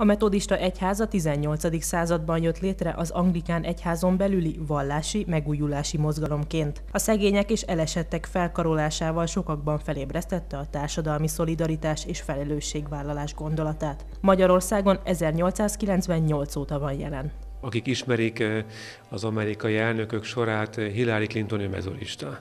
A metodista a 18. században jött létre az anglikán egyházon belüli vallási, megújulási mozgalomként. A szegények és elesettek felkarolásával sokakban felébresztette a társadalmi szolidaritás és felelősségvállalás gondolatát. Magyarországon 1898 óta van jelen. Akik ismerik eh, az amerikai elnökök sorát, eh, Hillary Clinton ő metodista.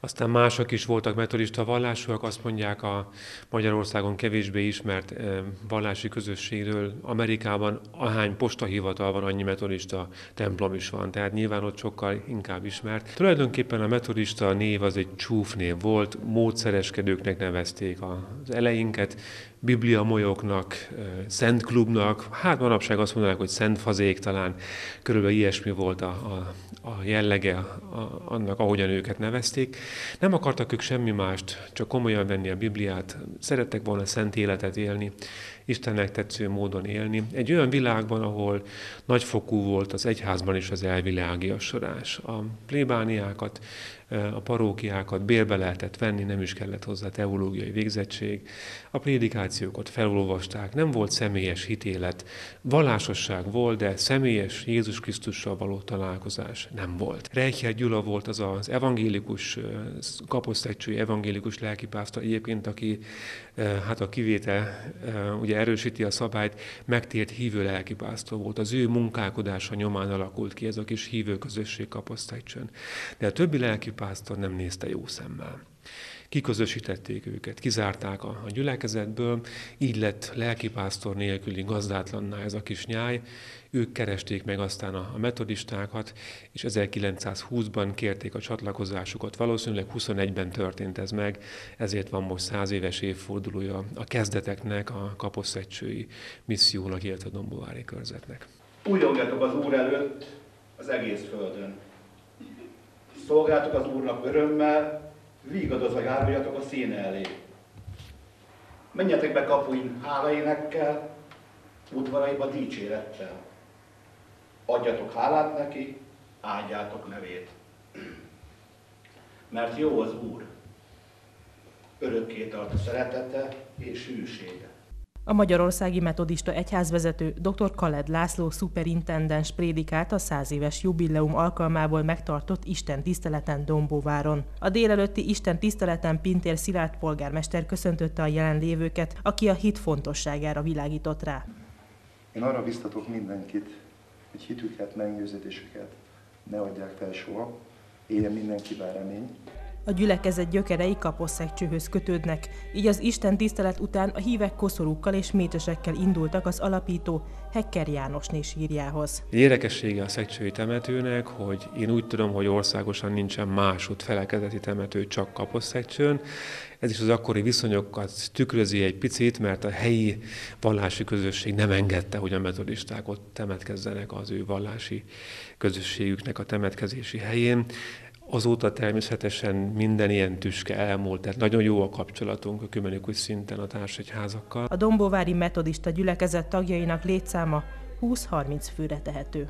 Aztán mások is voltak metodista vallásúak, azt mondják a Magyarországon kevésbé ismert eh, vallási közösségről. Amerikában ahány postahivatal van, annyi metodista templom is van, tehát nyilván ott sokkal inkább ismert. Tulajdonképpen a metodista név az egy csúfnév volt, módszereskedőknek nevezték az eleinket, bibliamolyoknak, szent klubnak, hát manapság azt mondanák, hogy szent fazék talán, körülbelül ilyesmi volt a, a, a jellege a, annak, ahogyan őket nevezték. Nem akartak ők semmi mást, csak komolyan venni a Bibliát, szerettek volna szent életet élni, Istennek tetsző módon élni. Egy olyan világban, ahol nagyfokú volt az egyházban is az elvilágiasodás. A plébániákat, a parókiákat bérbe lehetett venni, nem is kellett hozzá teológiai végzettség. A prédikációkat felolvasták, nem volt személyes hitélet. Vallásosság volt, de személyes Jézus Krisztussal való találkozás nem volt. Reicher Gyula volt az az evangélikus, kaposztecsői evangélikus lelkipásztor egyébként, aki hát a kivétel ugye erősíti a szabályt, megtért hívő lelkipásztor volt. Az ő munkálkodása nyomán alakult ki ez a kis hívő közösség kaposztálycsön. De a többi lelkipásztor nem nézte jó szemmel kiközösítették őket, kizárták a, a gyülekezetből, így lett lelkipásztor nélküli gazdátlanná ez a kis nyáj, ők keresték meg aztán a, a metodistákat, és 1920-ban kérték a csatlakozásukat. Valószínűleg 21-ben történt ez meg, ezért van most száz éves évfordulója a kezdeteknek, a kaposzegysői missziónak, illetve a Dombovári körzetnek. Újongjatok az Úr előtt az egész földön. Szolgáltok az Úrnak örömmel, vígadozva járuljatok a színe elé. Menjetek be kapuin hálaénekkel, udvaraiba dicsérettel. Adjatok hálát neki, áldjátok nevét. Mert jó az Úr, örökké tart a szeretete és hűsége. A Magyarországi Metodista Egyházvezető dr. Kaled László szuperintendens prédikált a száz éves jubileum alkalmából megtartott Isten tiszteleten Dombóváron. A délelőtti Isten tiszteleten Pintér Szilárd polgármester köszöntötte a jelenlévőket, aki a hit fontosságára világított rá. Én arra biztatok mindenkit, hogy hitüket, meggyőződésüket ne adják fel soha, éljen mindenkivel remény, a gyülekezet gyökerei kaposszegcsőhöz kötődnek, így az Isten tisztelet után a hívek koszorúkkal és métesekkel indultak az alapító Hekker Jánosné sírjához. Érdekessége a szegcsői temetőnek, hogy én úgy tudom, hogy országosan nincsen másút felekezeti temető, csak kaposszegcsőn. Ez is az akkori viszonyokat tükrözi egy picit, mert a helyi vallási közösség nem engedte, hogy a metodisták ott temetkezzenek az ő vallási közösségüknek a temetkezési helyén. Azóta természetesen minden ilyen tüske elmúlt, tehát nagyon jó a kapcsolatunk a kümenikus szinten a társegyházakkal. A Dombóvári Metodista gyülekezet tagjainak létszáma 20-30 főre tehető.